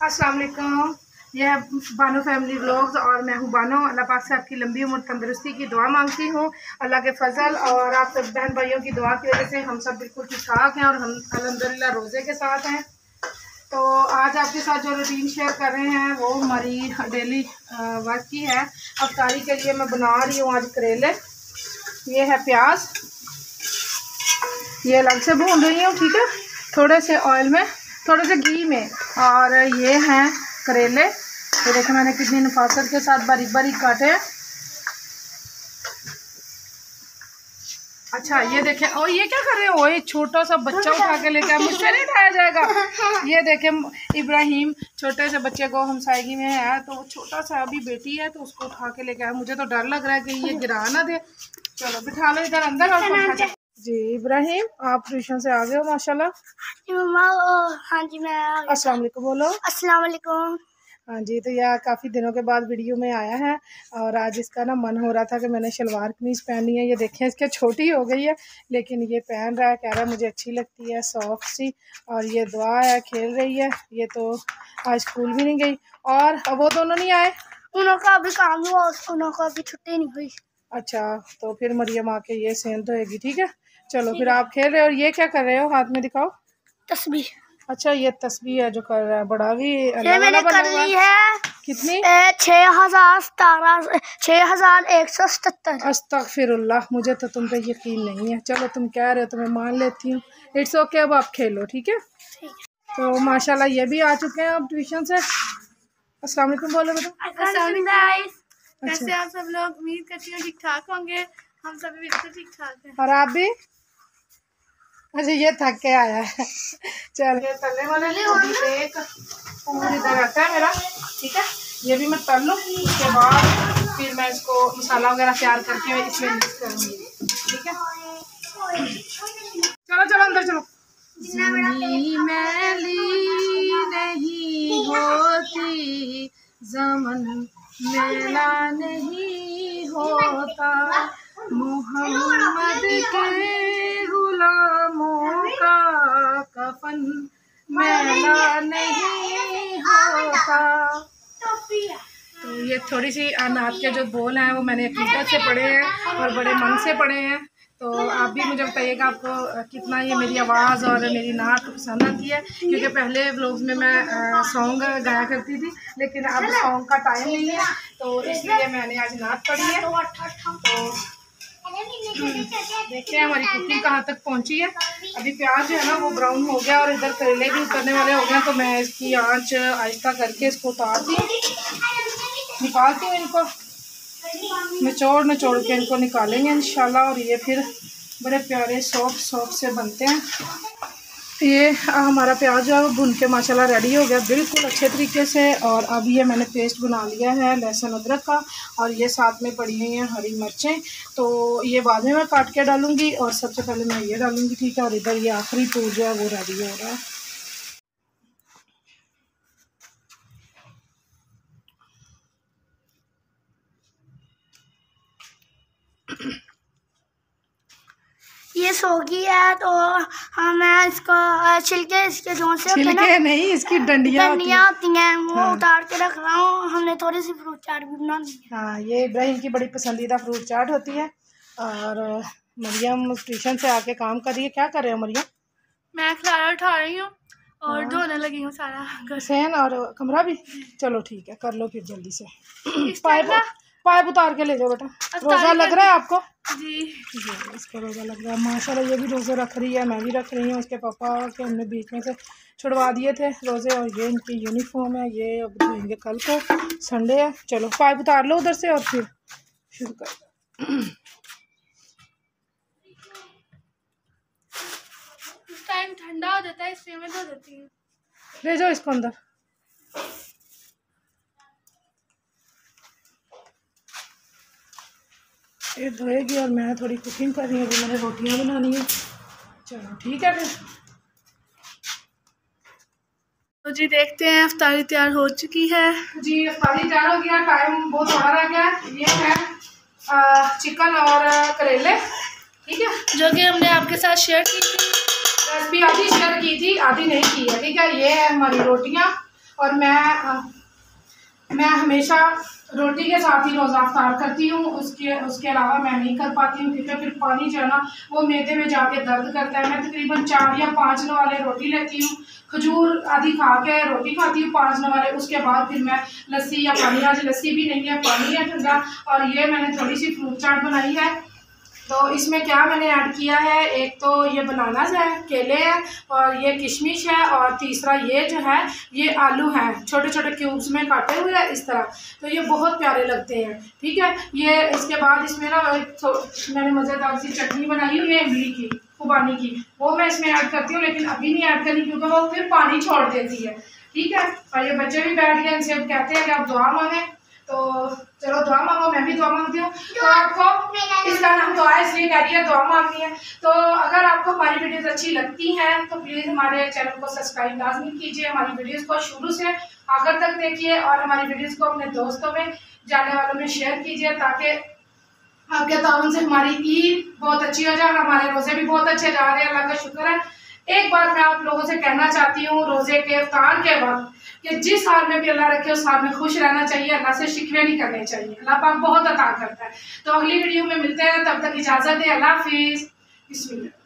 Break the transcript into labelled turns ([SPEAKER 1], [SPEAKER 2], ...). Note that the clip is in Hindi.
[SPEAKER 1] अस्सलाम वालेकुम। यह बानो फैमिली व्लॉग्स और मैं हूँ बानो। अल्लाह पाक से आपकी लंबी उम्र, तंदरुस्ती की दुआ मांगती हूँ। अल्लाह के फजल और आप सब बहन भाइयों की दुआ की वजह से हम सब बिल्कुल ठीक ठाक हैं और हम अलहमदिल्ला रोज़े के साथ हैं। तो आज आपके साथ जो रूटीन शेयर कर रहे हैं, वो हमारी डेली वर्क की है। अफ्तारी के लिए मैं बना रही हूँ आज करेले। ये है प्याज। ये अलग से भून रही हूँ, ठीक है? थोड़े से ऑयल में। थोड़े से घी में। और ये हैं करेले। ये देखें मैंने कितनी नफासत के साथ बारीक बारीक काटे। अच्छा ये देखें, और ये क्या कर रहे हो? एक छोटा सा बच्चा उठा के लेके आए मुझसे नहीं उठाया जाएगा। ये देखें, इब्राहिम छोटे से बच्चे को हम में है तो वो छोटा सा अभी बेटी है तो उसको उठा के लेके आया मुझे तो डर लग रहा है कि ये गिरा ना दे। चलो, बिठा लो इधर अंदर और जी इब्राहिम आप ट्यूशन से आ गए हो माशाल्लाह।
[SPEAKER 2] हाँ जी मैं
[SPEAKER 1] अस्सलाम वालेकुम बोलो।
[SPEAKER 2] अस्सलाम वालेकुम
[SPEAKER 1] हाँ जी तो यह काफ़ी दिनों के बाद वीडियो में आया है और आज इसका ना मन हो रहा था कि मैंने शलवार कमीज़ पहनी है। ये देखें इसके छोटी हो गई है लेकिन ये पहन रहा है कह रहा है मुझे अच्छी लगती है सॉफ्ट सी और ये दुआ है खेल रही है। ये तो आज स्कूल भी नहीं गई और वो दोनों नहीं आए?
[SPEAKER 2] उनका अभी काम हुआ उनका अभी छुट्टी नहीं हुई।
[SPEAKER 1] अच्छा तो फिर मरियम आके ये सेंध होएगी ठीक है? चलो फिर आप खेल रहे हो और ये क्या कर रहे हो? हाथ में दिखाओ।
[SPEAKER 2] तस्वीर।
[SPEAKER 1] अच्छा ये तस्वीर है जो कर रहा है। बड़ा भी
[SPEAKER 2] ये मैंने कर ली है।
[SPEAKER 1] कितनी?
[SPEAKER 2] छः हज़ार सतारह छः हज़ार एक सौ सतर
[SPEAKER 1] अस्तगफिरुल्लाह मुझे तो तुम पे यकीन नहीं है। चलो तुम कह रहे हो तो मैं मान लेती हूँ। इट्स ओके अब आप खेलो ठीक है? तो माशाल्लाह ये भी आ चुके हैं अब ट्यूशन से। अस्सलाम वालेकुम बोलो बेटा।
[SPEAKER 2] अच्छा। कैसे आप सब लोग? उम्मीद करती हूँ ठीक ठाक होंगे। हम सभी बिल्कुल ठीक ठाक हैं।
[SPEAKER 1] और आप भी? अच्छा ये थक के आया है। चल। ये तलने वाले एक पूरी इधर रहता है मेरा ठीक है? ये भी मैं तल लूँ उसके बाद फिर मैं इसको मसाला वगैरह तैयार करके इसमें मिक्स करूँगी ठीक है? चलो चलो अंदर चलो। मैली नहीं होती जमन मेला नहीं होता। मोहम्मद के गुलामों का कफन मेला नहीं होता। तो ये थोड़ी सी अनाथ के जो बोल हैं वो मैंने अकीदत से पढ़े हैं और बड़े मन से पढ़े हैं। तो आप भी मुझे बताइएगा आपको कितना ये मेरी आवाज़ और मेरी नात पसंद आती है। क्योंकि पहले ब्लॉग्स में मैं सॉन्ग गाया करती थी लेकिन अब सॉन्ग का टाइम नहीं है। तो इसलिए मैंने आज नात पढ़ी है। तो देखते हैं हमारी कुकिंग कहाँ तक पहुँची है। अभी प्याज जो है ना, वो ब्राउन हो गया और इधर करेले भी उतरने वाले हो गए तो मैं इसकी आँच आहिस्ता करके इसको उतारती हूँ। निकालती हूँ इनको। निचोड़ निचोड़ के इनको निकालेंगे, इंशाल्लाह, और ये फिर बड़े प्यारे सॉफ्ट सॉफ्ट से बनते हैं। ये हमारा प्याज भुन के माशाल्लाह रेडी हो गया, बिल्कुल अच्छे तरीके से। और अब ये मैंने पेस्ट बना लिया है, लहसुन, अदरक का। और ये साथ में पड़ी हुई हैं हरी मिर्चें। तो ये बाद में मैं काट के डालूँगी और सबसे पहले मैं ये डालूँगी, ठीक है? और इधर ये आखिरी टूर जो है वो रेडी हो रहा है।
[SPEAKER 2] ये सोगी है तो मैं इसको छिलके इसके जो से
[SPEAKER 1] छिलके नहीं इसकी डंडियाँ
[SPEAKER 2] डंडियाँ होती हैं वो हाँ। उतार के रख रहा हूँ हमने थोड़ी सी फ्रूट चाट भी बना ली
[SPEAKER 1] हाँ। ये इब्राहिम की बड़ी पसंदीदा फ्रूट चाट होती है। और मरियम ट्यूशन से आके काम कर रही है। क्या कर रहे हो मरियम?
[SPEAKER 2] मैं खिलाड़ा उठा रही हूँ और हाँ। धोने लगी हूँ सारा
[SPEAKER 1] सहन और कमरा भी? चलो ठीक है कर लो फिर जल्दी से। पाइप पाइप उतार के ले जाओ बेटा। रोज़ा लग रहा है आपको?
[SPEAKER 2] जी।
[SPEAKER 1] जी इसका रोज़ा लग रहा है। माशाल्लाह ये भी रोज़े रख रही है मैं भी रख रही हूँ। उसके पापा के हमने बीच में से छुड़वा दिए थे रोज़े और ये इनकी यूनिफॉर्म है ये अब धोएँगे कल को। संडे है। चलो पाइप उतार लो उधर से और फिर शुरू कर
[SPEAKER 2] टाइम ठंडा हो जाता है इसलिए मैं धो देती हूँ।
[SPEAKER 1] ले जाओ इसको अंदर। ये धोएगी और मैं थोड़ी कुकिंग कर रही हूँ। अभी मैंने रोटियाँ बनानी है। चलो ठीक है फिर।
[SPEAKER 2] तो जी देखते हैं अफ्तारी तैयार हो चुकी है।
[SPEAKER 1] जी अफ्तारी तैयार हो गया। टाइम बहुत थोड़ा रह गया। ये है आ, चिकन और करेले। ठीक है?
[SPEAKER 2] जो कि हमने आपके साथ शेयर की थी।
[SPEAKER 1] रेसिपी आधी शेयर की थी आधी नहीं की है। ठीक है? ये है हमारी रोटियाँ। और मैं मैं हमेशा रोटी के साथ ही रोज़ा अफ्तार करती हूँ, उसके उसके अलावा मैं नहीं कर पाती हूँ, क्योंकि फिर पानी जो है ना, वो मेदे में जाके दर्द करता है। मैं तकरीबन चार या पाँच नौ वाले रोटी लेती हूँ, खजूर आदि खा के रोटी खाती हूँ पाँच नौ वाले, उसके बाद फिर मैं लस्सी या पानी, आज लस्सी भी नहीं है, पानी है ठंडा, और ये मैंने थोड़ी सी फ्रूट चाट बनाई है। तो इसमें क्या मैंने ऐड किया है? एक तो ये बनानाज है, केले हैं और ये किशमिश है और तीसरा ये जो है, ये आलू हैं। छोटे छोटे क्यूब्स में काटे हुए हैं इस तरह। तो ये बहुत प्यारे लगते हैं, ठीक है? ये इसके बाद इसमें ना मैंने मज़ेदार सी चटनी बनाई हुई है इमली की, खुबानी की। वो मैं इसमें ऐड करती हूँ, लेकिन अभी नहीं ऐड करनी क्योंकि वो फिर पानी छोड़ देती है, ठीक है? और ये बच्चे भी बैठ गए, इनसे कहते हैं कि आप दुआ मांगें। तो चलो दुआ मांगो, मैं भी दुआ मांगती हूँ। तो आपको इसका नाम दुआ इसलिए कह रही है, दुआ मांगनी है। तो अगर आपको हमारी वीडियोस अच्छी लगती हैं तो प्लीज़ हमारे चैनल को सब्सक्राइब लाजमी कीजिए, हमारी वीडियोस को शुरू से आखिर तक देखिए और हमारी वीडियोस को अपने दोस्तों में, जाने वालों में शेयर कीजिए, ताकि आपके ताउन से हमारी ईद बहुत अच्छी हो जाए हमारे रोज़े भी बहुत अच्छे जा रहे हैं। अल्लाह का शुक्र है। एक बात मैं आप लोगों से कहना चाहती हूँ, रोज़े के अवतार के वक्त कि जिस हाल में भी अल्लाह रखे, उस हाल में खुश रहना चाहिए, अल्लाह से शिकवे नहीं करने चाहिए। अल्लाह पाक बहुत अता करता है। तो अगली वीडियो में मिलते हैं, तब तक इजाज़त है अल्लाह हाफिज़। बिस्मिल्लाह।